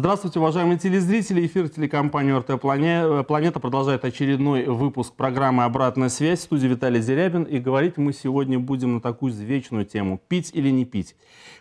Здравствуйте, уважаемые телезрители. Эфир телекомпании РТ «Планета» продолжает очередной выпуск программы «Обратная связь». В студии Виталий Зерябин. И говорить мы сегодня будем на такую вечную тему – пить или не пить.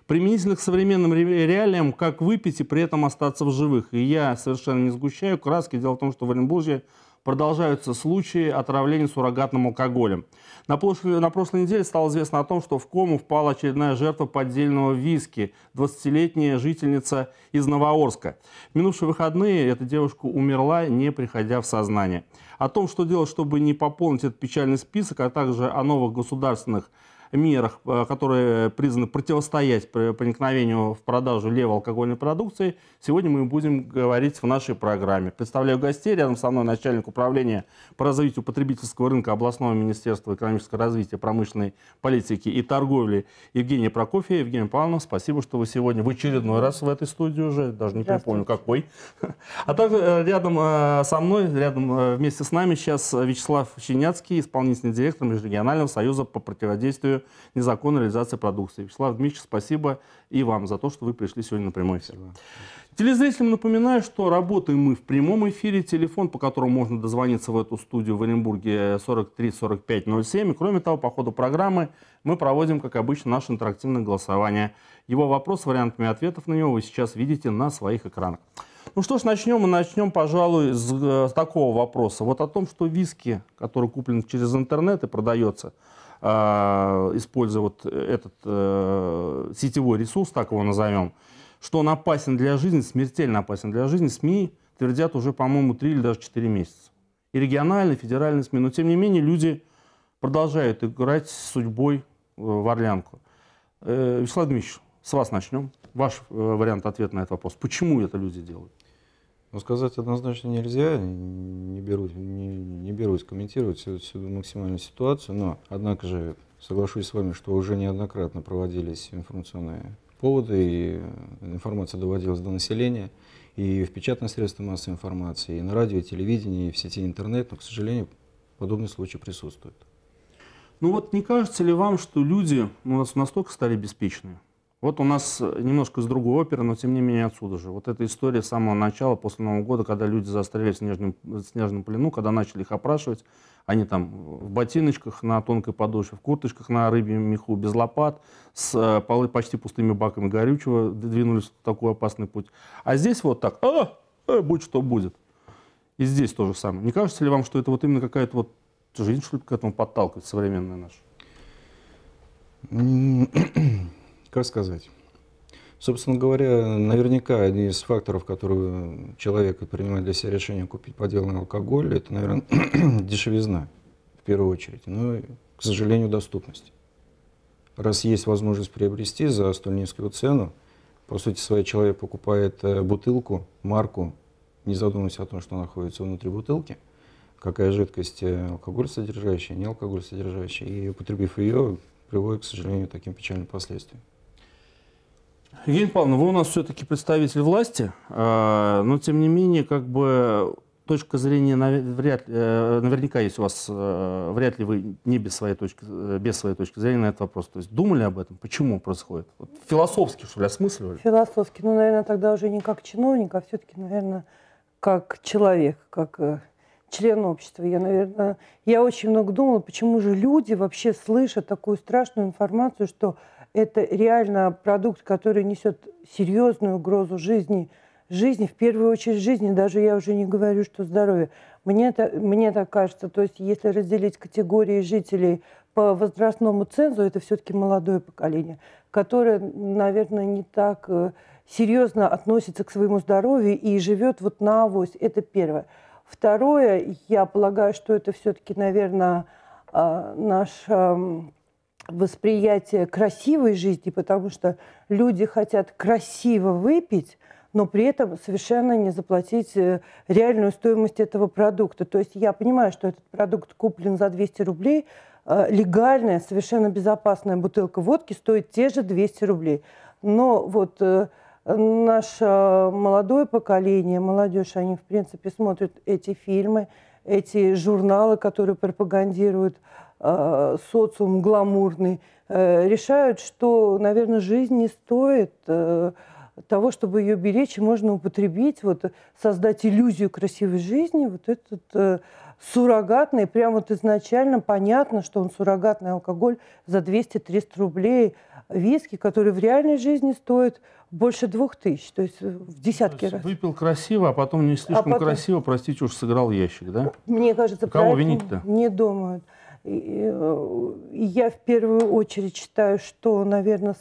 Применительно к современным реалиям, как выпить и при этом остаться в живых. И я совершенно не сгущаю краски. Дело в том, что в Оренбурге продолжаются случаи отравления суррогатным алкоголем. На прошлой, на прошлой неделе стало известно о том, что в кому впала очередная жертва поддельного виски, 20-летняя жительница из Новоорска. В минувшие выходные эта девушка умерла, не приходя в сознание. О том, что делать, чтобы не пополнить этот печальный список, а также о новых государственных мерах, э, которые призваны противостоять проникновению в продажу левой алкогольной продукции, сегодня мы будем говорить в нашей программе. Представляю гостей. Рядом со мной начальник управления по развитию потребительского рынка областного министерства экономического развития, промышленной политики и торговли Евгения Прокофьева. Евгения Павловна, спасибо, что вы сегодня в очередной раз в этой студии уже, даже не припомню какой. А также э, рядом э, со мной, рядом вместе с нами сейчас Вячеслав Щеняцкий, исполнительный директор Межрегионального союза по противодействию незаконной реализации продукции. Вячеслав Дмитриевич, спасибо и вам за то, что вы пришли сегодня на прямой эфир. Телезрителям напоминаю, что работаем мы в прямом эфире. Телефон, по которому можно дозвониться в эту студию в Оренбурге 43 45 07. И кроме того, по ходу программы мы проводим, как обычно, наше интерактивное голосование. Его вопрос с вариантами ответов на него вы сейчас видите на своих экранах. Ну что ж, начнем. Мы начнем, пожалуй, с, э, с такого вопроса. Вот о том, что виски, который куплен через интернет и продается, используя вот этот э, сетевой ресурс, так его назовем, что он опасен для жизни, смертельно опасен для жизни, СМИ твердят уже, по-моему, 3 или даже 4 месяца. И региональные, федеральные СМИ. Но, тем не менее, люди продолжают играть с судьбой э, в Орлянку. Э, Вячеслав Дмитриевич, с вас начнем. Ваш вариант ответа на этот вопрос. Почему это люди делают? Ну, сказать однозначно нельзя, не берусь, не, не берусь комментировать всю, всю максимальную ситуацию, но, однако же, соглашусь с вами, что уже неоднократно проводились информационные поводы, и информация доводилась до населения, и в печатных средствах массовой информации, и на радио, и телевидении, и в сети интернет, но, к сожалению, подобные случаи присутствуют. Ну вот не кажется ли вам, что люди у нас настолько стали беспечные, вот у нас э, немножко из другой оперы, но тем не менее отсюда же. Вот эта история с самого начала, после Нового года, когда люди застряли в снежном, в снежном плену, когда начали их опрашивать, они там в ботиночках на тонкой подошве, в курточках на рыбьем меху, без лопат, с э, почти пустыми баками горючего двинулись в такой опасный путь. А здесь вот так, а, а будь что будет. И здесь то же самое. Не кажется ли вам, что это вот именно какая-то вот жизнь, что ли, к этому подталкивает современная наша? Как сказать? Собственно говоря, наверняка один из факторов, который человек принимает для себя решение купить подделанный алкоголь, это, наверное, дешевизна в первую очередь, но, к сожалению, доступность. Раз есть возможность приобрести за столь низкую цену, по сути своей человек покупает э, бутылку, марку, не задумываясь о том, что находится внутри бутылки, какая жидкость э, алкоголь содержащая, не алкоголь содержащая, и употребив ее, приводит, к сожалению, к таким печальным последствиям. Евгений Павловна, вы у нас все-таки представитель власти, а, но тем не менее, как бы точка зрения вряд, э, наверняка есть у вас, э, вряд ли вы не без своей точки, э, без своей точки зрения на этот вопрос. То есть думали об этом? Почему происходит? Вот философски, что ли, осмысливали? Философски, ну, наверное, тогда уже не как чиновник, а все-таки, наверное, как человек, как член общества. Я, наверное, я очень много думала, почему же люди вообще слышат такую страшную информацию, что это реально продукт, который несет серьезную угрозу жизни, жизни, в первую очередь жизни, даже я уже не говорю, что здоровье. Мне, это, мне так кажется, то есть если разделить категории жителей по возрастному цензу, это все-таки молодое поколение, которое, наверное, не так э, серьезно относится к своему здоровью и живет вот на авось. Это первое. Второе, я полагаю, что это все-таки, наверное, а, наш восприятие красивой жизни, потому что люди хотят красиво выпить, но при этом совершенно не заплатить э, реальную стоимость этого продукта. То есть я понимаю, что этот продукт куплен за 200 рублей, э, легальная, совершенно безопасная бутылка водки стоит те же 200 рублей. Но вот э, наше молодое поколение, молодежь, они, в принципе, смотрят эти фильмы, эти журналы, которые пропагандируют социум гламурный, э, решают, что, наверное, жизнь не стоит э, того, чтобы ее беречь, и можно употребить, вот, создать иллюзию красивой жизни, вот этот э, суррогатный, прямо вот изначально понятно, что он суррогатный алкоголь за 200-300 рублей, виски, который в реальной жизни стоит больше двух тысяч, то есть в десятки раз. Выпил красиво, а потом не слишком а потом... красиво, простите, уж сыграл ящик, да? Мне кажется, Кого винить-то? Не думают. И, э, я в первую очередь считаю, что, наверное,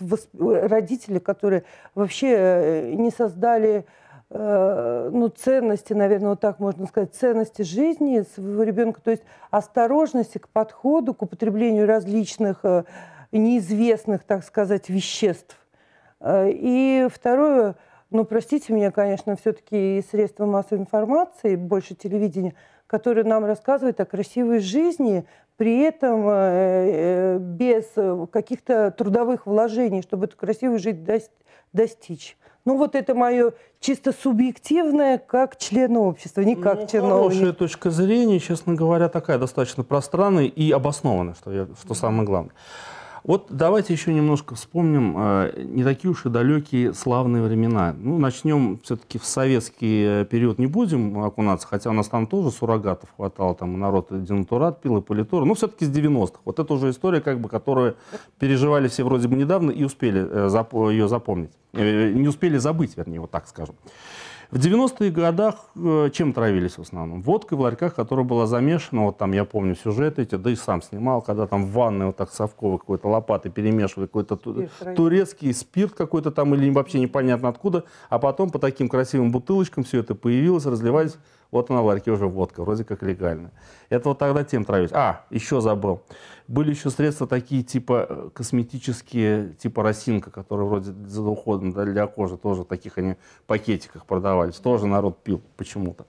родители, которые вообще э, не создали э, ну, ценности, наверное, вот так можно сказать, ценности жизни своего ребенка, то есть осторожности к подходу, к употреблению различных неизвестных, так сказать, веществ. И второе, ну, простите меня, конечно, все-таки средства массовой информации, больше телевидения – который нам рассказывает о красивой жизни, при этом э, э, без каких-то трудовых вложений, чтобы эту красивую жизнь достичь. Ну вот это мое чисто субъективное, как члена общества, не как ну, чиновник. Хорошая точка зрения, честно говоря, такая достаточно пространная и обоснованная, что, я, что самое главное. Вот давайте еще немножко вспомним э, не такие уж и далекие славные времена. Ну, начнем все-таки в советский э, период не будем окунаться, хотя у нас там тоже суррогатов хватало, там народ и денатурат пил, и политур, но все-таки с 90-х. Вот это уже история, как бы, которую переживали все вроде бы недавно и успели э, зап ее запомнить. Э, не успели забыть, вернее, вот так скажем. В 90-х годах э, чем травились в основном? Водкой в ларьках, которая была замешана, вот там я помню сюжеты эти, да и сам снимал, когда там в ванной вот так совковой какой-то лопатой перемешивали какой-то турецкий спирт какой-то там или вообще непонятно откуда, а потом по таким красивым бутылочкам все это появилось, разливались вот она в ларьке уже водка, вроде как легальная. Это вот тогда тем травились. А, еще забыл. Были еще средства такие, типа э, косметические, типа росинка, которые вроде за уходом для кожи, тоже таких они пакетиках продавались. Тоже народ пил почему-то.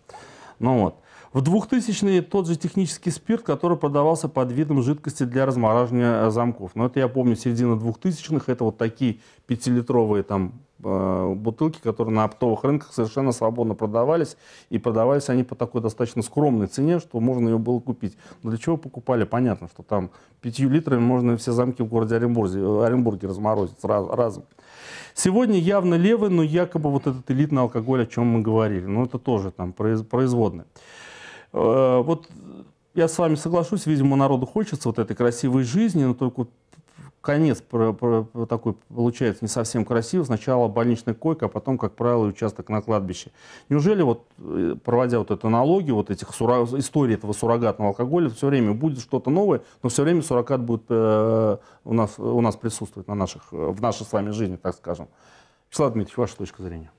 Ну вот. В 2000-е тот же технический спирт, который продавался под видом жидкости для размораживания замков. Но это я помню, середина 2000-х, это вот такие пятилитровые там Э, бутылки, которые на оптовых рынках совершенно свободно продавались. И продавались они по такой достаточно скромной цене, что можно ее было купить. Но для чего покупали? Понятно, что там пятью литрами можно все замки в городе Оренбурге, Оренбурге разморозить раз, разом. Сегодня явно левый, но якобы вот этот элитный алкоголь, о чем мы говорили. Ну, это тоже там производное. Э, вот я с вами соглашусь, видимо, народу хочется вот этой красивой жизни, но только конец про, про, такой получается не совсем красивый. Сначала больничная койка, а потом, как правило, участок на кладбище. Неужели вот, э, проводя вот эту аналогию, вот этих сура... истории этого суррогатного алкоголя, все время будет что-то новое, но все время суррогат будет э, у, нас, у нас присутствовать на наших, в нашей с вами жизни, так скажем. Вячеслав Дмитриевич, ваша точка зрения?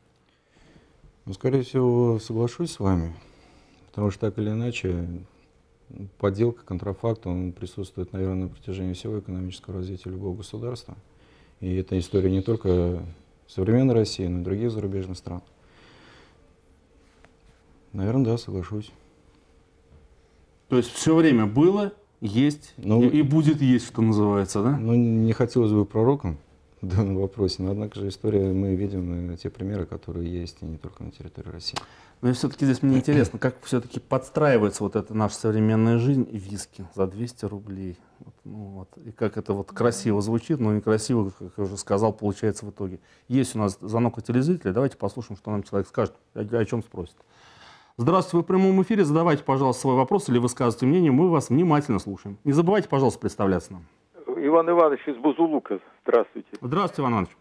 Ну, скорее всего, соглашусь с вами, потому что так или иначе подделка, контрафакт, он присутствует, наверное, на протяжении всего экономического развития любого государства. И это история не только современной России, но и других зарубежных стран. Наверное, да, соглашусь. То есть все время было, есть ну, и, и будет есть, что называется, да? Ну, не хотелось бы пророком в данном вопросе, но однако же история, мы видим э, те примеры, которые есть и не только на территории России. Но все-таки здесь мне интересно, как все-таки подстраивается вот эта наша современная жизнь и виски за 200 рублей. Вот, ну, вот. И как это вот красиво звучит, но некрасиво, как я уже сказал, получается в итоге. Есть у нас звонок от телезрителя, давайте послушаем, что нам человек скажет, о, о чем спросит. Здравствуйте, вы в прямом эфире, задавайте, пожалуйста, свой вопрос или высказывайте мнение, мы вас внимательно слушаем. Не забывайте, пожалуйста, представляться нам. Иван Иванович из Бузулука, здравствуйте. Здравствуйте, Иван Иванович.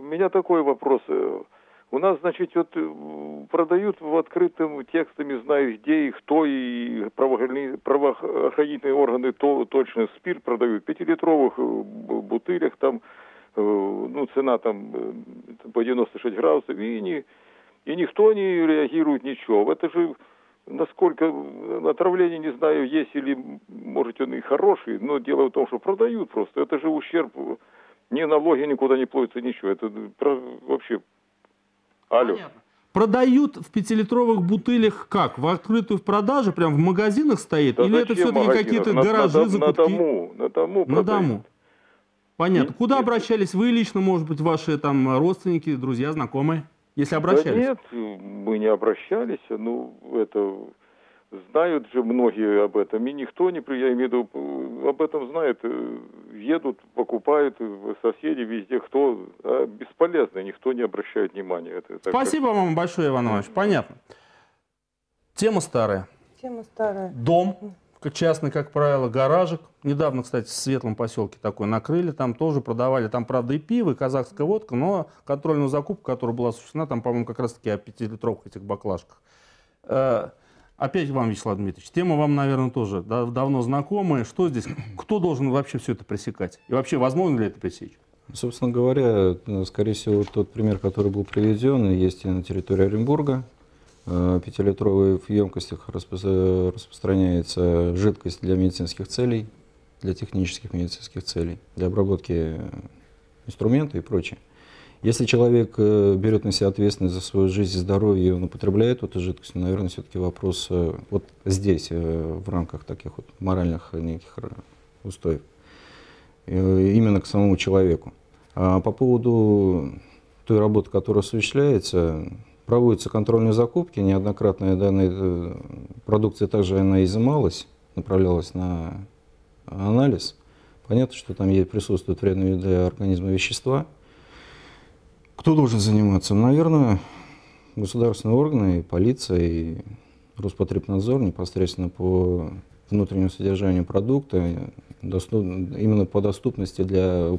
У меня такой вопрос. У нас, значит, вот э, продают в открытом текстами, знаю где и кто, и правоохранительные органы то, точно спирт продают в пятилитровых э, бутылях, там, э, ну, цена там по 96 градусов, и, не, и никто не реагирует ничего. Это же насколько отравление, не знаю, есть или, может, он и хороший, но дело в том, что продают просто. Это же ущерб, ни налоги никуда не платятся, ничего. Это вообще Алло. Понятно. Продают в пятилитровых бутылях как? В открытую в продаже, прям в магазинах стоит? Да Или это все-таки какие-то гаражи, на, закутки? На дому. На дому. На дому. Понятно. И, Куда и... обращались вы лично, может быть, ваши там родственники, друзья, знакомые? Если обращались? Да нет, мы не обращались. Ну, это знают же многие об этом. И никто не, я имею в виду, об этом знает. едут, покупают соседи везде, кто а бесполезно, никто не обращает внимания. Это, это Спасибо как... вам большое, Иван Иванович, понятно. Тема старая. Тема старая. Дом, частный, как правило, гаражик. Недавно, кстати, в Светлом поселке такой накрыли, там тоже продавали, там, правда, и пиво, и казахская водка, но контрольную закупку, которая была осуществлена, там, по-моему, как раз-таки о пятилитровых этих баклажках. Э, опять вам, Вячеслав Дмитриевич, тема вам, наверное, тоже да, давно знакомая. Что здесь, кто должен вообще все это пресекать? И вообще, возможно ли это пресечь? Собственно говоря, скорее всего, тот пример, который был приведен, есть и на территории Оренбурга. Э, пятилитровой в емкостях распространяется жидкость для медицинских целей, для технических медицинских целей, для обработки инструмента и прочее. Если человек э, берет на себя ответственность за свою жизнь и здоровье, и он употребляет эту жидкость, наверное, все-таки вопрос э, вот здесь, в рамках таких вот моральных неких устоев, именно к самому человеку. А по поводу той работы, которая осуществляется, проводятся контрольные закупки, неоднократно данная э, продукция также она изымалась, направлялась на анализ. Понятно, что там присутствуют вредные для организма вещества. Кто должен заниматься? Наверное, государственные органы, и полиция, и Роспотребнадзор непосредственно по внутреннему содержанию продукта, именно по доступности для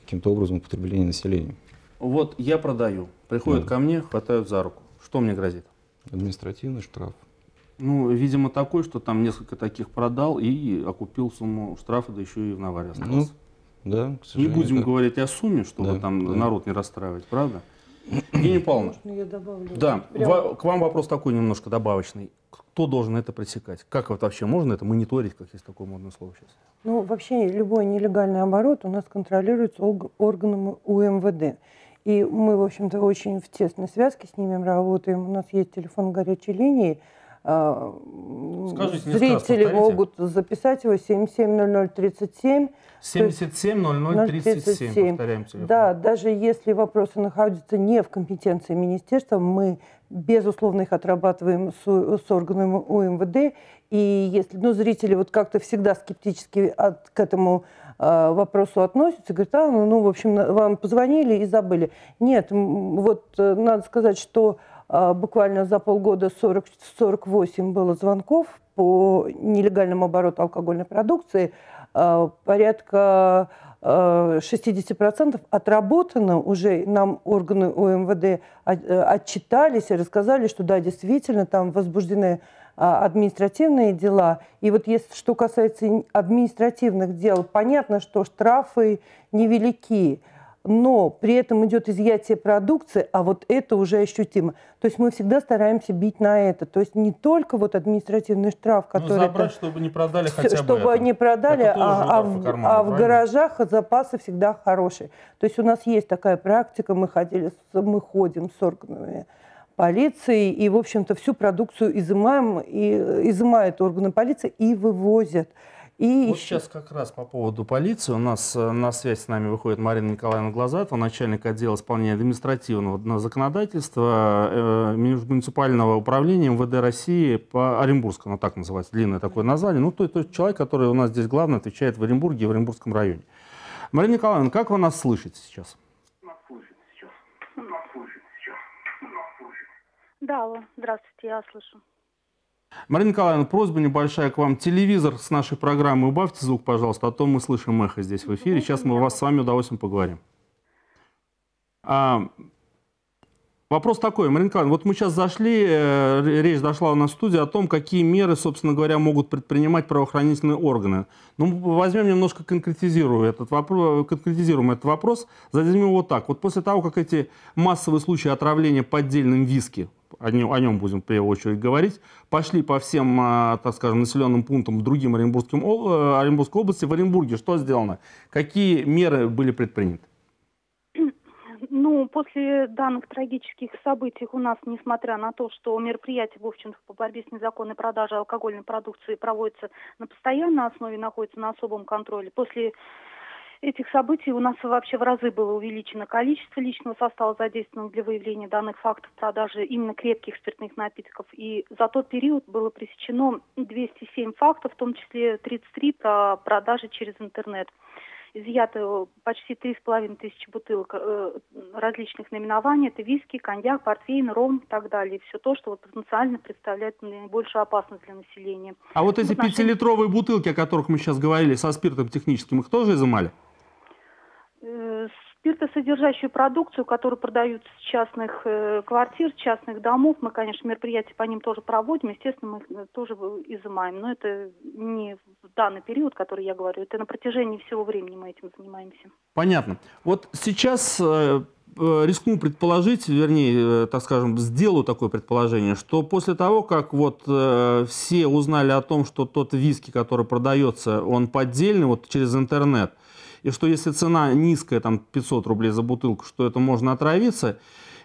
каким-то образом употребления населения. Вот я продаю, приходят да. ко мне, хватают за руку. Что мне грозит? Административный штраф. Ну, видимо, такой, что там несколько таких продал и окупил сумму штрафа, да еще и в наваре остался. Ну, да, к Не будем да. говорить о сумме, чтобы да, там да. народ не расстраивать, правда? Евгения Павловна, я добавлю. Да, Прямо... к вам вопрос такой немножко добавочный. Кто должен это пресекать? Как вот вообще можно это мониторить, как есть такое модное слово сейчас? Ну, вообще любой нелегальный оборот у нас контролируется органами УМВД. И мы, в общем-то, очень в тесной связке с ними работаем. У нас есть телефон горячей линии. А, Скажите, Зрители могут записать его 770037. 770037, повторяем телефон. Да, даже если вопросы находятся не в компетенции министерства, мы, безусловно, их отрабатываем с, с органами УМВД. И если ну, зрители вот как-то всегда скептически от, к этому вопросу относятся, говорят, а, ну, ну, в общем, вам позвонили и забыли. Нет, вот э, надо сказать, что э, буквально за полгода 40, 48 было звонков по нелегальному обороту алкогольной продукции, э, порядка 60% отработано уже, нам органы УМВД отчитались и рассказали, что да, действительно, там возбуждены а, административные дела. И вот если что касается административных дел, понятно, что штрафы невелики, но при этом идет изъятие продукции, а вот это уже ощутимо. То есть мы всегда стараемся бить на это. То есть не только вот административный штраф, ну, который... Ну, забрать, это, чтобы не продали хотя бы Чтобы это. не продали, а, а, в, карману, а в гаражах запасы всегда хорошие. То есть у нас есть такая практика, мы, ходили, мы ходим с органами полиции и, в общем-то, всю продукцию изымаем, и, изымают органы полиции и вывозят. И вот еще... сейчас как раз по поводу полиции. У нас э, на связь с нами выходит Марина Николаевна Глазатова, начальник отдела исполнения административного законодательства э, муниципального управления МВД России по Оренбургскому, ну, так называется, длинное такое название. Ну, то, то есть человек, который у нас здесь главный, отвечает в Оренбурге и в Оренбургском районе. Марина Николаевна, как вы нас слышите сейчас? Да, алло, здравствуйте, я слышу. Марина Николаевна, просьба небольшая к вам. Телевизор с нашей программы убавьте звук, пожалуйста, а то мы слышим эхо здесь в эфире. Сейчас мы вас с вами удовольствием поговорим. А, вопрос такой, Марина Николаевна, вот мы сейчас зашли, э, речь дошла у нас в студии о том, какие меры, собственно говоря, могут предпринимать правоохранительные органы. Ну, возьмем немножко конкретизируем этот вопрос, конкретизируем этот вопрос, зададим его вот так. Вот после того, как эти массовые случаи отравления поддельным виски о нем, о нем будем в первую очередь говорить, пошли по всем, а, так скажем, населенным пунктам другим Оренбургским, э, Оренбургской области. В Оренбурге что сделано? Какие меры были предприняты? Ну, после данных трагических событий у нас, несмотря на то, что мероприятия, в общем-то, по борьбе с незаконной продажей алкогольной продукции проводятся на постоянной основе, находятся на особом контроле, после этих событий у нас вообще в разы было увеличено количество личного состава, задействованного для выявления данных фактов продажи именно крепких спиртных напитков. И за тот период было пресечено 207 фактов, в том числе 33 про продажи через интернет изъято почти три с половиной тысячи бутылок э, различных наименований. Это виски, коньяк, портвейн, ром и так далее. Все то, что вот потенциально представляет наибольшую опасность для населения. А вот эти пятилитровые бутылки, о которых мы сейчас говорили, со спиртом техническим, их тоже изымали? Э, спиртосодержащую продукцию, которую продают с частных э, квартир, частных домов, мы, конечно, мероприятия по ним тоже проводим, естественно, мы их э, тоже изымаем, но это не в данный период, который я говорю, это на протяжении всего времени мы этим занимаемся. Понятно. Вот сейчас рискну предположить, вернее, так скажем, сделаю такое предположение, что после того, как вот все узнали о том, что тот виски, который продается, он поддельный, вот через интернет, и что если цена низкая, там 500 рублей за бутылку, что это можно отравиться,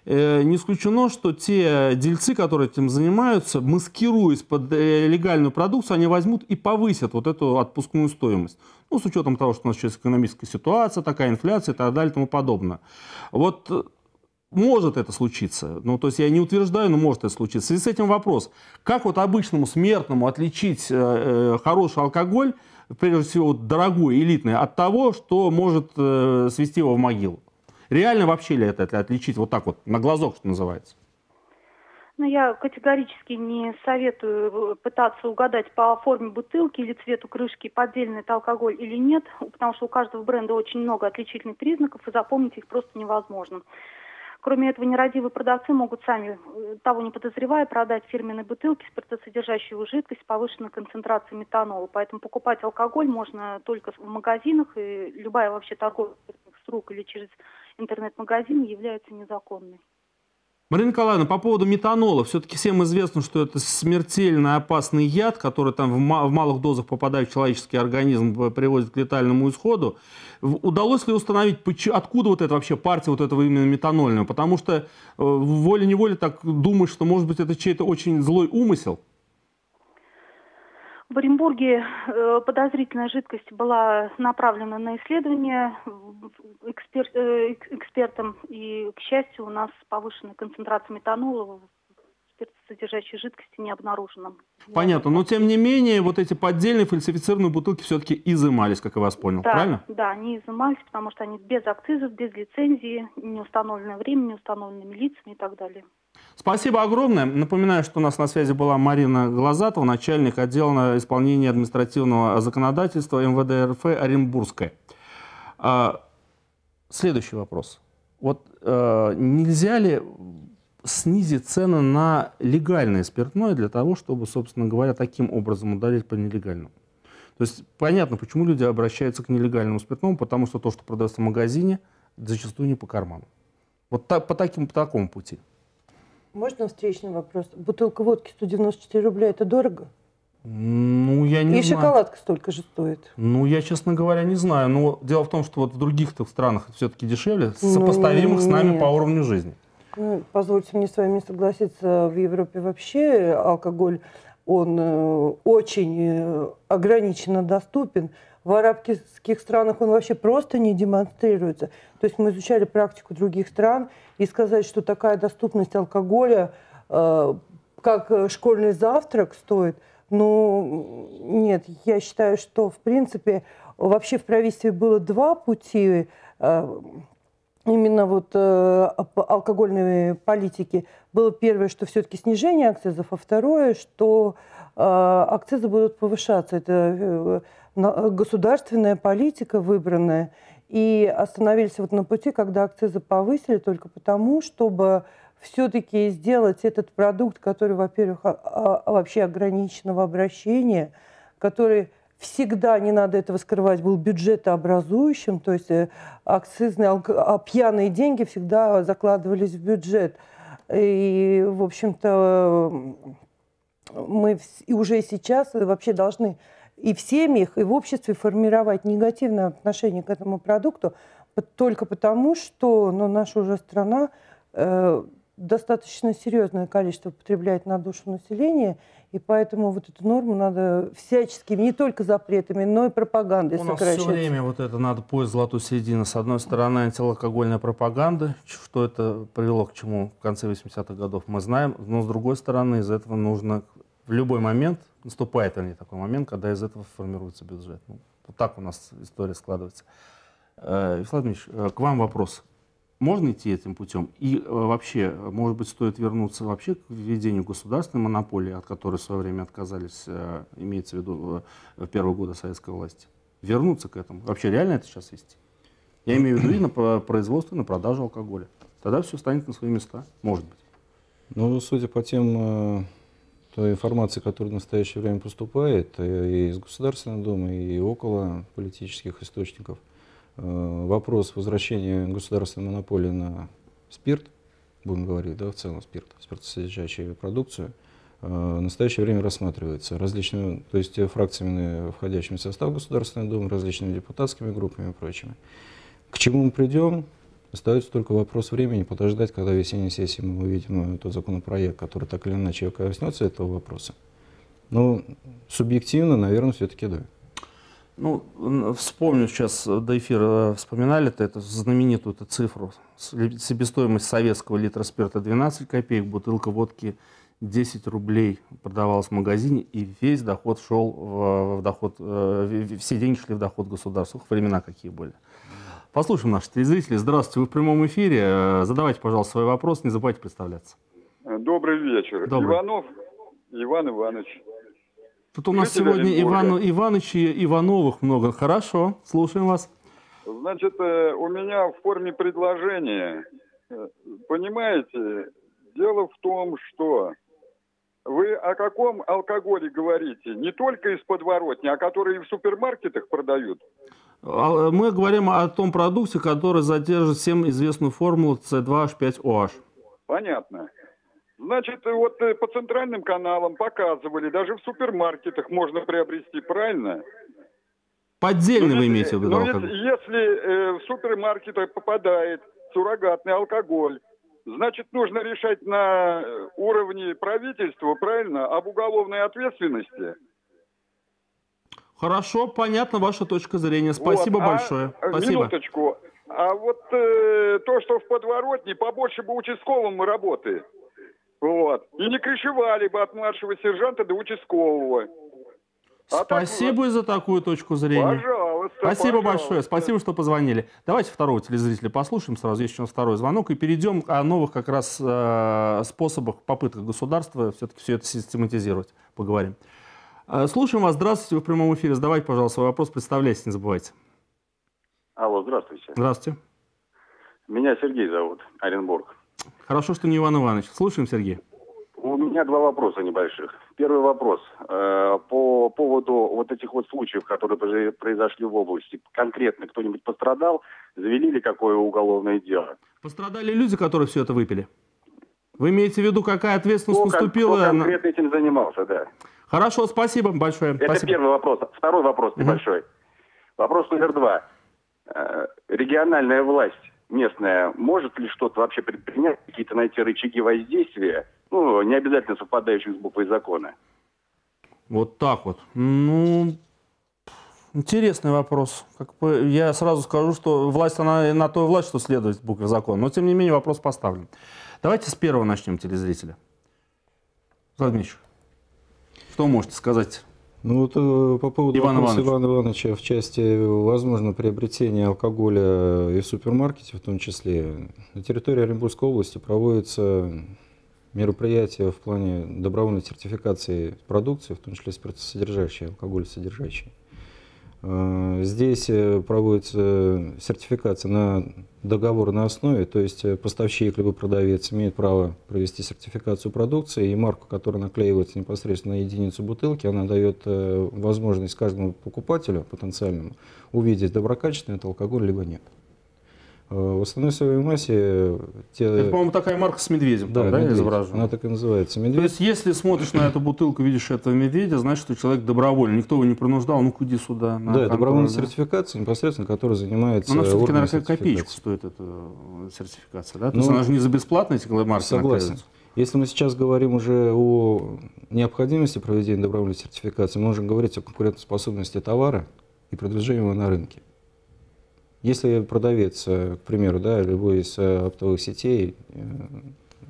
э, не исключено, что те дельцы, которые этим занимаются, маскируясь под э, легальную продукцию, они возьмут и повысят вот эту отпускную стоимость. Ну, с учетом того, что у нас сейчас экономическая ситуация, такая инфляция и так далее и тому подобное. Вот э, может это случиться. Ну, то есть я не утверждаю, но может это случиться. Связи с этим вопрос. Как вот обычному смертному отличить э, хороший алкоголь прежде всего, дорогое, элитное, от того, что может э, свести его в могилу. Реально вообще ли это, это отличить вот так вот, на глазок, что называется? Ну, я категорически не советую пытаться угадать по форме бутылки или цвету крышки, поддельный это алкоголь или нет, потому что у каждого бренда очень много отличительных признаков, и запомнить их просто невозможно. Кроме этого, нерадивые продавцы могут сами, э, того не подозревая, продать фирменные бутылки спиртосодержащую жидкость повышенной концентрацией метанола. Поэтому покупать алкоголь можно только в магазинах, и любая вообще торговля с рук или через интернет-магазин является незаконной. Марина Николаевна, по поводу метанола. Все-таки всем известно, что это смертельно опасный яд, который там в малых дозах, попадая в человеческий организм, приводит к летальному исходу. Удалось ли установить, откуда вот эта вообще партия вот этого именно метанольного? Потому что э, волей-неволей так думаешь, что, может быть, это чей-то очень злой умысел. В Оренбурге э, подозрительная жидкость была направлена на исследование. Экспер, э, экспертам, и, к счастью, у нас повышенная концентрация метанола в спиртосодержащей жидкости не обнаружена. Понятно, но тем не менее вот эти поддельные фальсифицированные бутылки все-таки изымались, как я вас понял, да, правильно? Да, они изымались, потому что они без акцизов, без лицензии, не установленное время, не установленными лицами и так далее. Спасибо огромное. Напоминаю, что у нас на связи была Марина Глазатова, начальник отдела исполнения административного законодательства МВД РФ Оренбургская. Следующий вопрос. Вот э, нельзя ли снизить цены на легальное спиртное для того, чтобы, собственно говоря, таким образом ударить по нелегальному? То есть понятно, почему люди обращаются к нелегальному спиртному, потому что то, что продается в магазине, зачастую не по карману. Вот так, по, таким, по такому пути. Можно встречный вопрос? Бутылка водки 194 рубля – это дорого? Ну, я не И знаю. шоколадка столько же стоит. Ну, я, честно говоря, не знаю. Но дело в том, что вот в других странах все-таки дешевле, ну, сопоставимых с нами по уровню жизни. Ну, позвольте мне с вами согласиться, в Европе вообще алкоголь, он э, очень э, ограниченно доступен. В арабских странах он вообще просто не демонстрируется. То есть мы изучали практику других стран, и сказать, что такая доступность алкоголя, э, как школьный завтрак стоит, ну, нет, я считаю, что, в принципе, вообще в правительстве было два пути э, именно вот э, алкогольной политики. Было первое, что все-таки снижение акцизов, а второе, что э, акцизы будут повышаться. Это э, государственная политика выбранная. И остановились вот на пути, когда акцизы повысили только потому, чтобы все-таки сделать этот продукт, который, во-первых, а, а, вообще ограниченного обращения, который всегда, не надо этого скрывать, был бюджетообразующим, то есть э, акцизные, а пьяные деньги всегда закладывались в бюджет. И, в общем-то, мы уже сейчас вообще должны и в семьях, и в обществе формировать негативное отношение к этому продукту только потому, что ну, наша уже страна э, достаточно серьезное количество потребляет на душу населения, и поэтому вот эту норму надо всяческими, не только запретами, но и пропагандой У нас все время вот это надо поиск золотой середины. С одной стороны, антиалкогольная пропаганда, что это привело к чему в конце 80-х годов, мы знаем. Но с другой стороны, из этого нужно в любой момент, наступает, вернее, такой момент, когда из этого формируется бюджет. Ну, вот так у нас история складывается. Э, Вячеслав Дмитриевич, э, к вам вопрос. Можно идти этим путем? И э, вообще, может быть, стоит вернуться вообще к введению государственной монополии, от которой в свое время отказались, э, имеется в виду э, в первые годы советской власти? Вернуться к этому? Вообще реально это сейчас вести? Я имею в виду и на про- производство, и на продажу алкоголя. Тогда все станет на свои места, может быть. Ну, судя по тем той информации, которая в настоящее время поступает и из Государственной Думы, и около политических источников, вопрос возвращения государственной монополии на спирт, будем говорить, да, в целом спирт, спиртосодержащую продукцию, э, в настоящее время рассматривается различными, то есть э, фракциями, входящими в состав Государственной Думы, различными депутатскими группами и прочими. К чему мы придем, Остается только вопрос времени, подождать, когда в весенней сессии мы увидим э, тот законопроект, который так или иначе коснется этого вопроса. Но субъективно, наверное, все-таки да. Ну, вспомню сейчас, э, до эфира вспоминали -то эту знаменитую эту цифру. Себестоимость советского литра спирта 12 копеек, бутылка водки 10 рублей продавалась в магазине, и весь доход шел в, в доход, э, в- все деньги шли в доход государства. Ух, времена какие были. Послушаем наших телезрителей. Здравствуйте, вы в прямом эфире. Э, Задавайте, пожалуйста, свой вопрос, не забывайте представляться. Добрый вечер. Добрый. Иванов Иван Иванович. Тут у нас Житель сегодня Оренбурга. Иван, Иваныч и Ивановых много. Хорошо, слушаем вас. Значит, э, у меня в форме предложения, э, понимаете, дело в том, что вы о каком алкоголе говорите? Не только из подворотни, а которые и в супермаркетах продают. А, Мы говорим о том продукте, который задержит всем известную формулу C2H5OH. Понятно. Значит, вот э, по центральным каналам показывали, даже в супермаркетах можно приобрести, правильно? Поддельный Ну, вы если- имеете в виду ну, алкоголь? если, э, в супермаркетах попадает суррогатный алкоголь, значит, нужно решать на э, уровне правительства, правильно, об уголовной ответственности. Хорошо, понятна ваша точка зрения. Спасибо Вот, а, большое. э, Спасибо. Минуточку. А вот э, то, что в подворотне, побольше бы участковым работы. Вот. И не крышевали бы от младшего сержанта до участкового. А так Спасибо за такую точку зрения. Пожалуйста. Спасибо пожалуйста. большое. Спасибо, что позвонили. Давайте второго телезрителя послушаем сразу. Есть еще второй звонок. И перейдем о новых как раз э, способах, попытках государства все-таки все это систематизировать. Поговорим. Э, слушаем вас. Здравствуйте. Вы в прямом эфире. Задавайте, пожалуйста, свой вопрос. Представляйтесь, не забывайте. Алло, здравствуйте. Здравствуйте. Меня Сергей зовут, Оренбург. Хорошо, что не Иван Иванович. Слушаем, Сергей. У меня два вопроса небольших. Первый вопрос. Э, по поводу вот этих вот случаев, которые произо- произошли в области. Конкретно кто-нибудь пострадал? Завели ли какое уголовное дело? Пострадали люди, которые все это выпили? Вы имеете в виду, какая ответственность Кто, наступила? кто конкретно этим занимался, да. Хорошо, спасибо большое. Это спасибо. первый вопрос. Второй вопрос Мгм. небольшой. Вопрос номер два. Э, Региональная власть местная может ли что-то вообще предпринять, какие-то найти рычаги воздействия, ну, не обязательно совпадающие с буквой закона? Вот так вот. Ну, интересный вопрос. Как бы я сразу скажу, что власть, она на то власть, что следует букве закона. Но, тем не менее, вопрос поставлен. Давайте с первого начнем телезрителя. Владимир что можете сказать? Ну вот э, по поводу Иван вопроса Иванович. Ивана Ивановича в части возможно приобретения алкоголя и в супермаркете в том числе, на территории Оренбургской области проводятся мероприятия в плане добровольной сертификации продукции, в том числе спиртосодержащей, алкоголь содержащий. Э, Здесь э, проводится сертификация на договорной основе, то есть э, поставщик либо продавец имеет право провести сертификацию продукции, и марку, которая наклеивается непосредственно на единицу бутылки, она дает э, возможность каждому покупателю потенциальному увидеть, доброкачественный это алкоголь, либо нет. В основной своей массе... Те... Это, по-моему, такая марка с медведем, да, там, да, медведь. изображена? Она так и называется, медведь. То есть, если смотришь на эту бутылку, видишь этого медведя, значит, что человек добровольный. Никто его не принуждал, ну, куди сюда. да, контроль, добровольная да? сертификация, непосредственно, которая занимается... Но она все-таки, наверное, копеечку стоит эта сертификация, да? То ну, есть, она же не за бесплатно эти марки Согласен. Если мы сейчас говорим уже о необходимости проведения добровольной сертификации, мы можем говорить о конкурентоспособности товара и продвижении его на рынке. Если продавец, э, к примеру, да, любой из э, оптовых сетей э,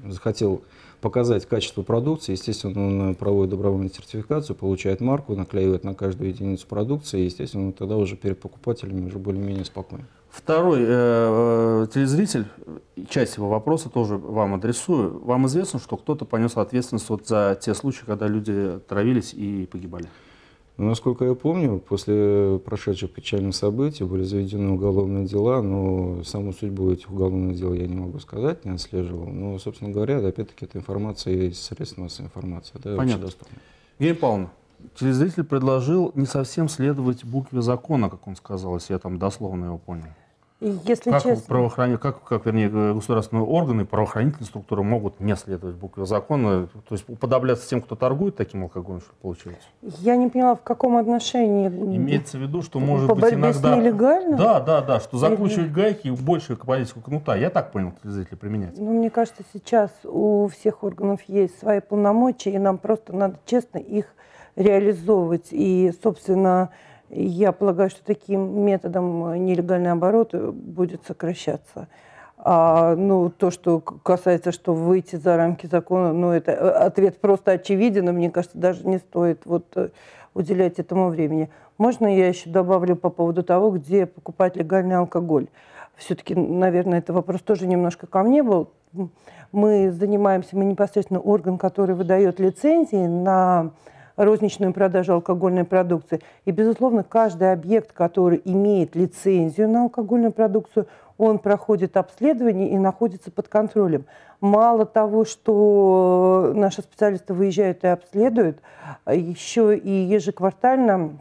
захотел показать качество продукции, естественно, он проводит добровольную сертификацию, получает марку, наклеивает на каждую единицу продукции, и, естественно, тогда уже перед покупателями уже более-менее спокойно. Второй э, телезритель, часть его вопроса тоже вам адресую. Вам известно, что кто-то понес ответственность вот за те случаи, когда люди травились и погибали? Ну, насколько я помню, после прошедших печальных событий были заведены уголовные дела, но саму судьбу этих уголовных дел я не могу сказать, не отслеживал. Но, собственно говоря, опять-таки, эта информация есть средств массовой информации. Да, Понятно. Евгения Павловна, телезритель предложил не совсем следовать букве закона, как он сказал, если я там дословно его понял. Если как, честно... правоохран... как, как, вернее, государственные органы, правоохранительные структуры могут не следовать букве закона, то есть уподобляться тем, кто торгует таким алкоголем, что получается? Я не поняла, в каком отношении... Имеется в виду, что может По быть иногда... нелегально? Да, да, да, что закручивать Или... гайки больше политику кнута. Я так понял, телезрители применять. Ну, мне кажется, сейчас у всех органов есть свои полномочия, и нам просто надо честно их реализовывать. И, собственно, я полагаю, что таким методом нелегальный оборот будет сокращаться. А, ну, то, что касается, что выйти за рамки закона, ну, это э, ответ просто очевиден, и мне кажется, даже не стоит вот э, уделять этому времени. Можно я еще добавлю по поводу того, где покупать легальный алкоголь? Все-таки, наверное, это вопрос тоже немножко ко мне был. Мы занимаемся, мы непосредственно орган, который выдает лицензии на розничную продажу алкогольной продукции. И, безусловно, каждый объект, который имеет лицензию на алкогольную продукцию, он проходит обследование и находится под контролем. Мало того, что наши специалисты выезжают и обследуют, еще и ежеквартально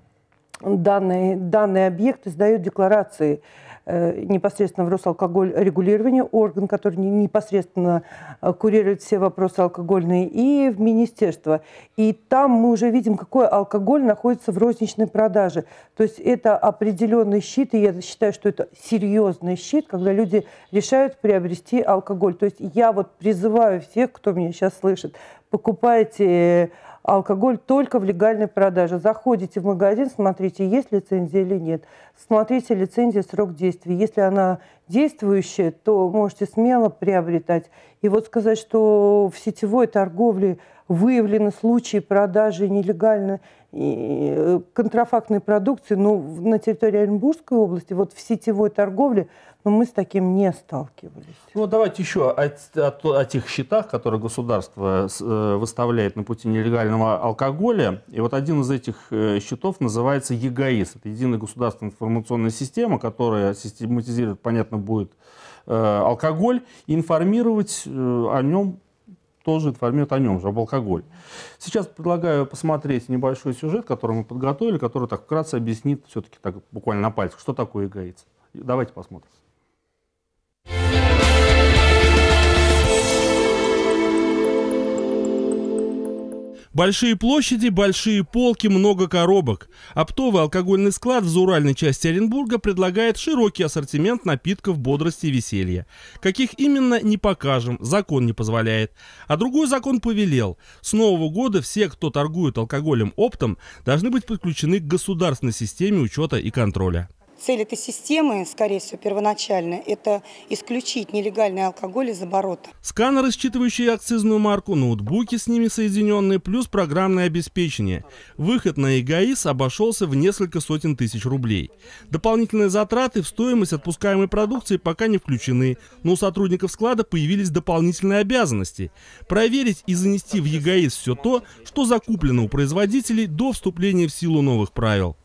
данные, данные объекты сдают декларации Э, непосредственно в Росалкоголь регулирование, орган, который непосредственно э, курирует все вопросы алкогольные, и в министерство. И там мы уже видим, какой алкоголь находится в розничной продаже. То есть это определенный щит, и я считаю, что это серьезный щит, когда люди решают приобрести алкоголь. То есть я вот призываю всех, кто меня сейчас слышит, покупайте алкоголь только в легальной продаже. Заходите в магазин, смотрите, есть лицензия или нет. Смотрите лицензия, срок действия. Если она действующая, то можете смело приобретать. И вот сказать, что в сетевой торговле выявлены случаи продажи нелегально э, контрафактной продукции ну, на территории Оренбургской области, вот в сетевой торговле но мы с таким не сталкивались. Ну, давайте еще о, о, о тех счетах, которые государство э, выставляет на пути нелегального алкоголя. И вот один из этих э, счетов называется ЕГАИС. Это единая государственная информационная система, которая систематизирует, понятно, будет алкоголь, и информировать о нем тоже информирует о нем же, об алкоголе. Сейчас предлагаю посмотреть небольшой сюжет, который мы подготовили, который так вкратце объяснит все-таки так буквально на пальцах, что такое эгоиц. Давайте посмотрим. Большие площади, большие полки, много коробок. Оптовый алкогольный склад в зауральной части Оренбурга предлагает широкий ассортимент напитков бодрости и веселья. Каких именно, не покажем, закон не позволяет. А другой закон повелел. С нового года все, кто торгует алкоголем оптом, должны быть подключены к государственной системе учета и контроля. Цель этой системы, скорее всего, первоначально, это исключить нелегальный алкоголь из оборота. Сканеры, считывающие акцизную марку, ноутбуки с ними соединенные, плюс программное обеспечение. Выход на ЭГАИС обошелся в несколько сотен тысяч рублей. Дополнительные затраты в стоимость отпускаемой продукции пока не включены, но у сотрудников склада появились дополнительные обязанности. Проверить и занести в ЕГАИС все то, что закуплено у производителей до вступления в силу новых правил.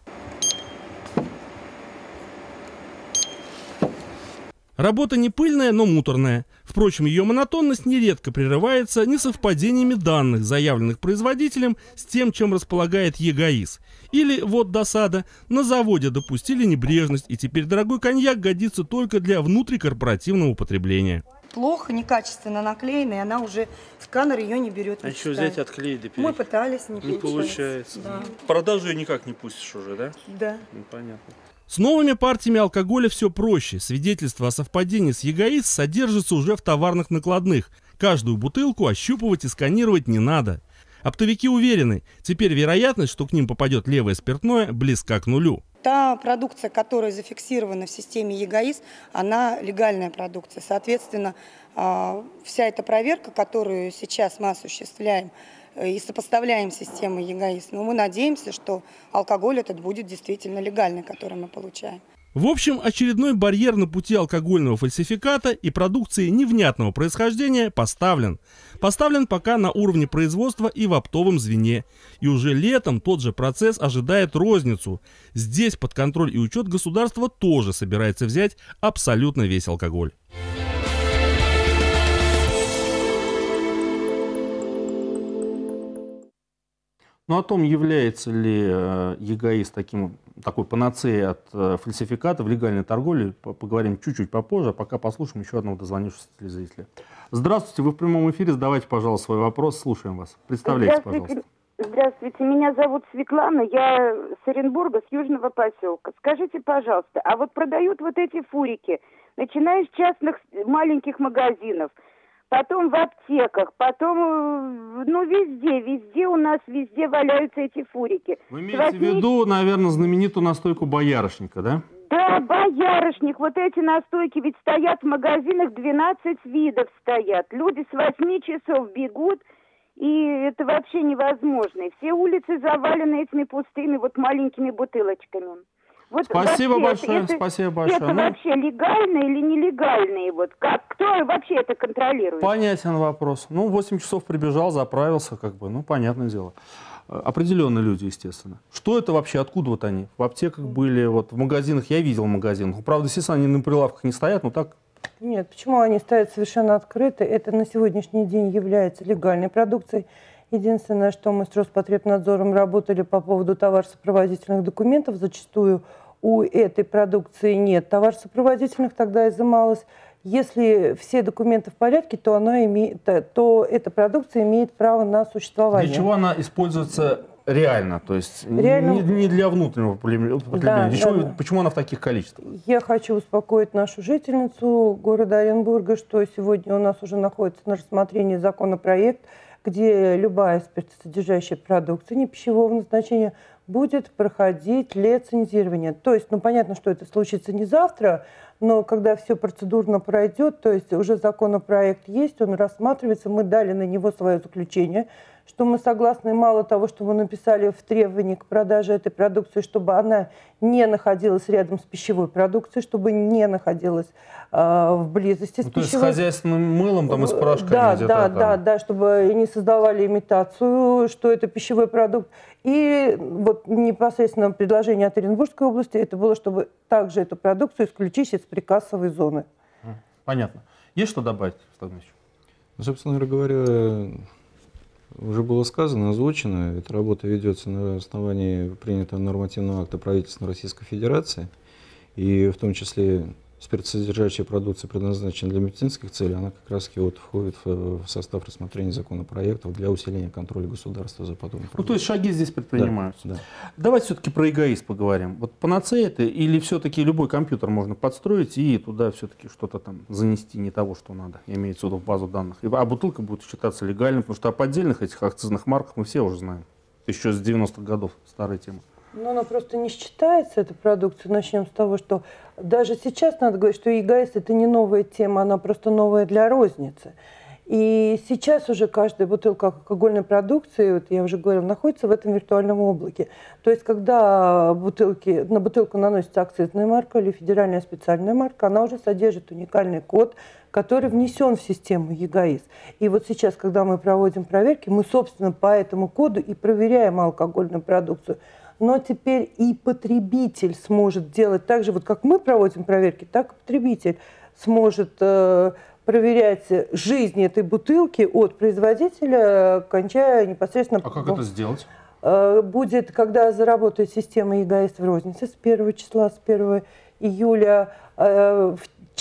Работа не пыльная, но муторная. Впрочем, ее монотонность нередко прерывается несовпадениями данных, заявленных производителем, с тем, чем располагает ЕГАИС. Или, вот досада, на заводе допустили небрежность, и теперь дорогой коньяк годится только для внутрикорпоративного употребления. Плохо, некачественно наклеена, и она уже, сканер ее не берет. А что взять, отклеить да Мы пытались, не, не получается. Да. Продажу ее никак не пустишь уже, да? Да. Ну, понятно. С новыми партиями алкоголя все проще. Свидетельство о совпадении с ЕГАИС содержится уже в товарных накладных. Каждую бутылку ощупывать и сканировать не надо. Оптовики уверены, теперь вероятность, что к ним попадет левое спиртное, близка к нулю. Та продукция, которая зафиксирована в системе ЕГАИС, она легальная продукция. Соответственно, а, вся эта проверка, которую сейчас мы осуществляем, и сопоставляем системы ЕГАИС. Но мы надеемся, что алкоголь этот будет действительно легальный, который мы получаем. В общем, очередной барьер на пути алкогольного фальсификата и продукции невнятного происхождения поставлен. Поставлен пока на уровне производства и в оптовом звене. И уже летом тот же процесс ожидает розницу. Здесь под контроль и учет государства тоже собирается взять абсолютно весь алкоголь. Но о том, является ли э, ЕГАИС таким, такой панацеей от э, фальсификата в легальной торговле, поговорим чуть-чуть попозже, а пока послушаем еще одного дозвонившегося телезрителя. Здравствуйте, вы в прямом эфире, задавайте, пожалуйста, свой вопрос, слушаем вас. Представляйте, пожалуйста. Здравствуйте, меня зовут Светлана, я с Оренбурга, с Южного поселка. Скажите, пожалуйста, а вот продают вот эти фурики, начиная с частных маленьких магазинов – потом в аптеках, потом, э, ну, везде, везде у нас, везде валяются эти фурики. Вы имеете Возник... в виду, наверное, знаменитую настойку боярышника, да? Да, боярышник, вот эти настойки ведь стоят в магазинах, 12 видов стоят. Люди с 8 часов бегут, и это вообще невозможно. И все улицы завалены этими пустыми вот маленькими бутылочками. Вот спасибо вообще, большое, это, спасибо большое. Это ну, вообще легально или нелегальные? Вот как, кто вообще это контролирует? Понятен вопрос. Ну, 8 часов прибежал, заправился, как бы, ну, понятное дело. Определенные люди, естественно. Что это вообще, откуда вот они? В аптеках были, вот в магазинах, я видел в магазинах. Правда, естественно, они на прилавках не стоят, но так нет, почему они стоят совершенно открыто? Это на сегодняшний день является легальной продукцией. Единственное, что мы с Роспотребнадзором работали по поводу товаросопроводительных документов, зачастую у этой продукции нет товаросопроводительных, тогда изымалось. Если все документы в порядке, то, она имеет, то эта продукция имеет право на существование. Для чего она используется реально, то есть реально... Не, не для внутреннего употребления. Да, для да, да. Почему она в таких количествах? Я хочу успокоить нашу жительницу города Оренбурга, что сегодня у нас уже находится на рассмотрении законопроект, где любая спиртосодержащая продукция не пищевого назначения будет проходить лицензирование. То есть, ну понятно, что это случится не завтра, но когда все процедурно пройдет, то есть уже законопроект есть, он рассматривается, мы дали на него свое заключение, что мы согласны мало того, что мы написали в требовании к продаже этой продукции, чтобы она не находилась рядом с пищевой продукцией, чтобы не находилась э, в близости ну, с то пищевой. есть с хозяйственным мылом там и с порошками Да, да, да, да, чтобы не создавали имитацию, что это пищевой продукт. И вот непосредственно предложение от Оренбургской области это было, чтобы также эту продукцию исключить из прикассовой зоны. Понятно. Есть что добавить, Ставнович? Ну, собственно говоря, уже было сказано, озвучено, эта работа ведется на основании принятого нормативного акта правительства Российской Федерации, и в том числе спиртосодержащая продукция предназначена для медицинских целей, она как раз вот входит в, в состав рассмотрения законопроектов для усиления контроля государства за подобным Ну, то есть шаги здесь предпринимаются. Да, да. Давайте все-таки про эгоист поговорим. Вот панацея это или все-таки любой компьютер можно подстроить и туда все-таки что-то там занести не того, что надо, имеется в виду в базу данных. А бутылка будет считаться легальной, потому что о поддельных этих акцизных марках мы все уже знаем. Еще с 90-х годов старая тема. Но она просто не считается, эта продукция. Начнем с того, что даже сейчас надо говорить, что ЕГС это не новая тема, она просто новая для розницы. И сейчас уже каждая бутылка алкогольной продукции, вот я уже говорила, находится в этом виртуальном облаке. То есть, когда бутылки, на бутылку наносится акцизная марка или федеральная специальная марка, она уже содержит уникальный код, который внесен в систему ЕГАИС. И вот сейчас, когда мы проводим проверки, мы, собственно, по этому коду и проверяем алкогольную продукцию но теперь и потребитель сможет делать так же, вот как мы проводим проверки, так и потребитель сможет э, проверять жизнь этой бутылки от производителя, кончая непосредственно... А как это сделать? Э, будет, когда заработает система ЕГАИС в рознице с 1 числа, с 1 июля, э,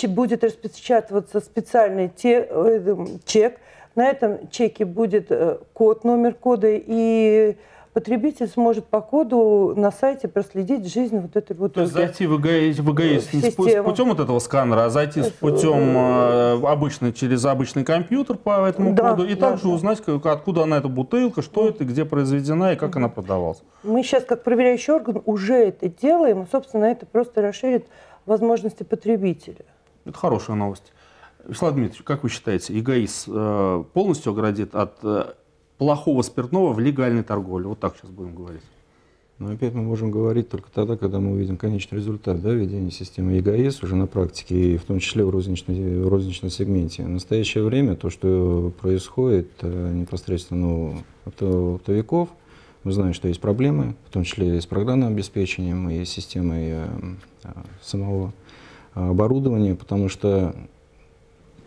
будет распечатываться специальный те, э, чек. На этом чеке будет код, номер кода, и потребитель сможет по коду на сайте проследить жизнь вот этой вот... То есть зайти в ЭГС, в ЭГС не путем вот этого сканера, а зайти с путем э, обычный, через обычный компьютер по этому да, коду и да, также да. узнать, откуда она эта бутылка, что это, где произведена и как она продавалась. Мы сейчас, как проверяющий орган, уже это делаем, и, собственно, это просто расширит возможности потребителя. Это хорошая новость. Вячеслав Дмитриевич, как вы считаете, ЕГАИС э, полностью оградит от э, плохого спиртного в легальной торговле. Вот так сейчас будем говорить. Но опять мы можем говорить только тогда, когда мы увидим конечный результат да, введения системы ЕГАИС уже на практике, и в том числе в розничном, в розничном сегменте. В настоящее время то, что происходит э, непосредственно у оптовиков, мы знаем, что есть проблемы, в том числе и с программным обеспечением, и с системой э, э, самого оборудования, потому что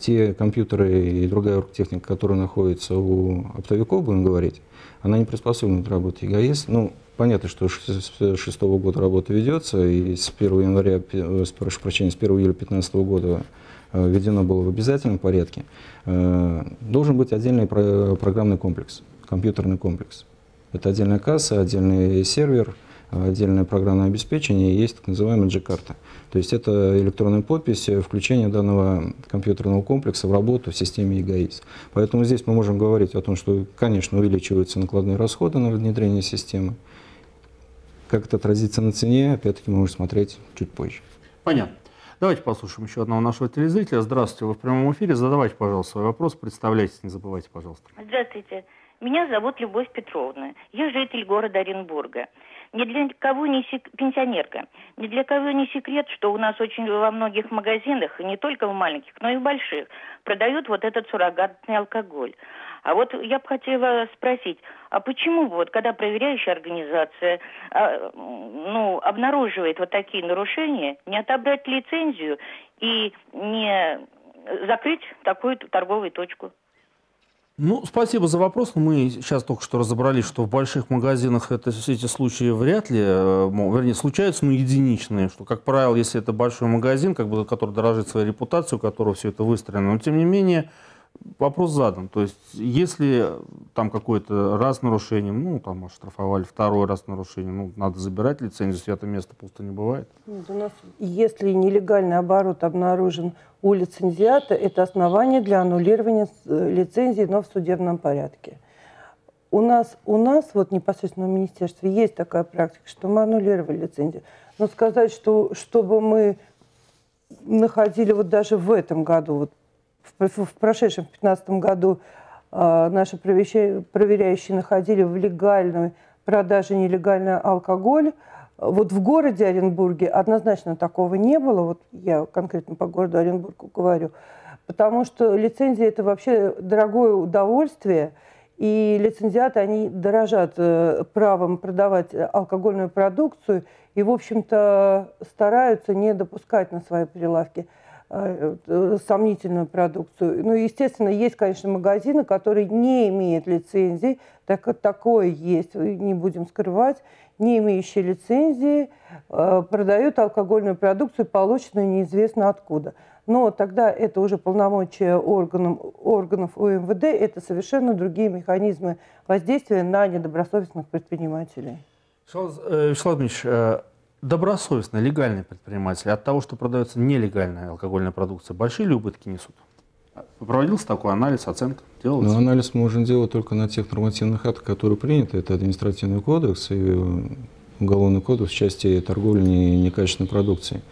те компьютеры и другая техника, которая находится у оптовиков, будем говорить, она не приспособлена для работы ЕГАИС. Ну, понятно, что с 2006 года работа ведется, и с 1 января, э, прошу прощения, с 1 июля 2015 года э, введено было в обязательном порядке, э, должен быть отдельный программный комплекс, компьютерный комплекс. Это отдельная касса, отдельный сервер, отдельное программное обеспечение, есть так называемая G-карта. То есть это электронная подпись, э, включение данного компьютерного комплекса в работу в системе ЕГАИС. Поэтому здесь мы можем говорить о том, что, конечно, увеличиваются накладные расходы на внедрение системы. Как это отразится на цене, опять-таки мы можем смотреть чуть позже. Понятно. Давайте послушаем еще одного нашего телезрителя. Здравствуйте, вы в прямом эфире. Задавайте, пожалуйста, свой вопрос. Представляйтесь, не забывайте, пожалуйста. Здравствуйте. Меня зовут Любовь Петровна. Я житель города Оренбурга. Ни для кого не сек... пенсионерка. Ни для кого не секрет, что у нас очень во многих магазинах, не только в маленьких, но и в больших, продают вот этот суррогатный алкоголь. А вот я бы хотела спросить, а почему вот, когда проверяющая организация а, ну, обнаруживает вот такие нарушения, не отобрать лицензию и не закрыть такую торговую точку? Ну, спасибо за вопрос. Мы сейчас только что разобрались, что в больших магазинах это, эти случаи вряд ли, э, вернее, случаются, но единичные. Что, как правило, если это большой магазин, как бы, который дорожит своей репутацией, у которого все это выстроено. Но, тем не менее, вопрос задан. То есть, если там какой-то раз нарушение, ну, там оштрафовали, второй раз нарушение, ну, надо забирать лицензию, свято место пусто не бывает. у нас, если нелегальный оборот обнаружен у лицензиата, это основание для аннулирования э, лицензии, но в судебном порядке. У нас, у нас вот непосредственно в министерстве есть такая практика, что мы аннулировали лицензию. Но сказать, что чтобы мы находили вот даже в этом году, вот в, прошедшем, в 2015 году э, наши проверяющие, находили в легальной продаже нелегальный алкоголь, вот в городе Оренбурге однозначно такого не было, вот я конкретно по городу Оренбургу говорю, потому что лицензия – это вообще дорогое удовольствие, и лицензиаты, они дорожат э, правом продавать алкогольную продукцию и, в общем-то, стараются не допускать на свои прилавки сомнительную продукцию. Ну, естественно, есть, конечно, магазины, которые не имеют лицензий, так, такое есть, не будем скрывать, не имеющие лицензии, э, продают алкогольную продукцию, полученную неизвестно откуда. Но тогда это уже полномочия органов, органов УМВД, это совершенно другие механизмы воздействия на недобросовестных предпринимателей. Вячеслав Дмитриевич, э, добросовестные, легальные предприниматели от того, что продается нелегальная алкогольная продукция, большие ли убытки несут? Проводился такой анализ, оценка? Делалось? Ну, анализ мы можем делать только на тех нормативных актах, которые приняты. Это административный кодекс и уголовный кодекс в части торговли некачественной продукцией.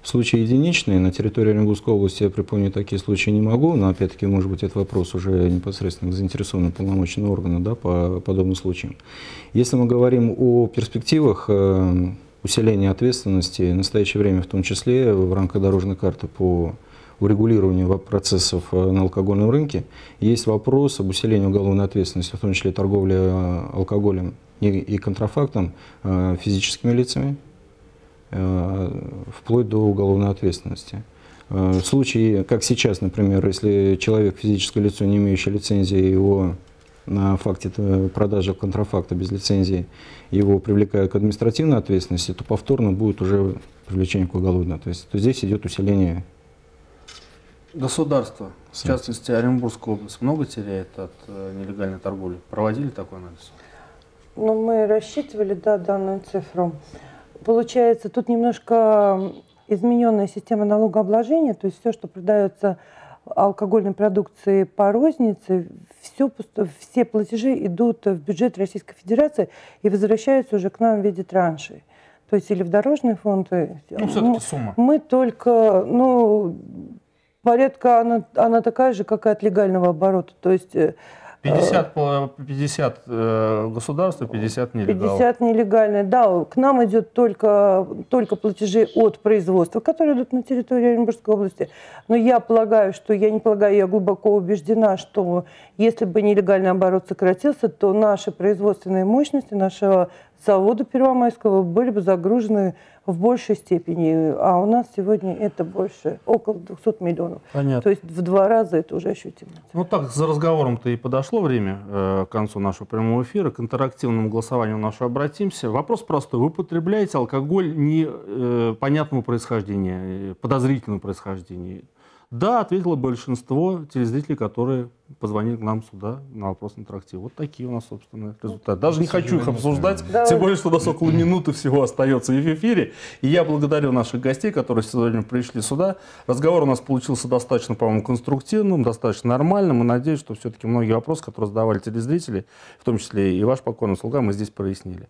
В случае единичные, на территории Оренбургской области я припомнить такие случаи не могу, но опять-таки, может быть, это вопрос уже непосредственно к заинтересованным полномочным органам да, по подобным случаям. Если мы говорим о перспективах усиления ответственности, в настоящее время в том числе в рамках дорожной карты по урегулированию процессов э, на алкогольном рынке, есть вопрос об усилении уголовной ответственности, в том числе торговли э, алкоголем и контрафактом э, физическими лицами, вплоть до уголовной ответственности. В случае, как сейчас, например, если человек, физическое лицо, не имеющее лицензии, его на факте продажи контрафакта без лицензии, его привлекают к административной ответственности, то повторно будет уже привлечение к уголовной ответственности. То здесь идет усиление Государство, в частности Оренбургская область, много теряет от э, нелегальной торговли? Проводили такой анализ? Ну, мы рассчитывали, да, данную цифру. Получается, тут немножко измененная система налогообложения, то есть все, что продается алкогольной продукции по рознице, все, все платежи идут в бюджет Российской Федерации и возвращаются уже к нам в виде траншей. То есть или в дорожный фонд. Ну, все-таки сумма. Мы только, ну, порядка, она, она такая же, как и от легального оборота. То есть 50, по 50 э, государства, 50 нелегал. 50 нелегальные, да. К нам идет только, только платежи от производства, которые идут на территории Оренбургской области. Но я полагаю, что, я не полагаю, я глубоко убеждена, что если бы нелегальный оборот сократился, то наши производственные мощности нашего завода Первомайского были бы загружены в большей степени, а у нас сегодня это больше, около 200 миллионов. Понятно. То есть в два раза это уже ощутимо. Ну так, за разговором-то и подошло время э, к концу нашего прямого эфира, к интерактивному голосованию нашего обратимся. Вопрос простой. Вы потребляете алкоголь непонятного э, происхождения, подозрительного происхождения? Да, ответило большинство телезрителей, которые позвонили к нам сюда на вопрос интерактив. Вот такие у нас, собственно, результаты. Даже не хочу их обсуждать, да. тем более, что у нас около минуты всего остается в эфире. И я благодарю наших гостей, которые сегодня пришли сюда. Разговор у нас получился достаточно, по-моему, конструктивным, достаточно нормальным. И надеюсь, что все-таки многие вопросы, которые задавали телезрители, в том числе и ваш покойный слуга, мы здесь прояснили.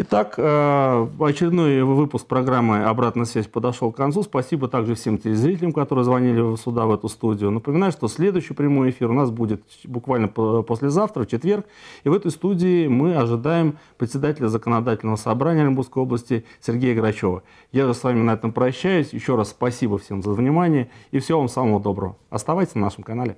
Итак, э, очередной выпуск программы «Обратная связь» подошел к концу. Спасибо также всем телезрителям, которые звонили сюда, в эту студию. Напоминаю, что следующий прямой эфир у нас будет буквально послезавтра, в четверг. И в этой студии мы ожидаем председателя законодательного собрания Оренбургской области Сергея Грачева. Я же с вами на этом прощаюсь. Еще раз спасибо всем за внимание и всего вам самого доброго. Оставайтесь на нашем канале.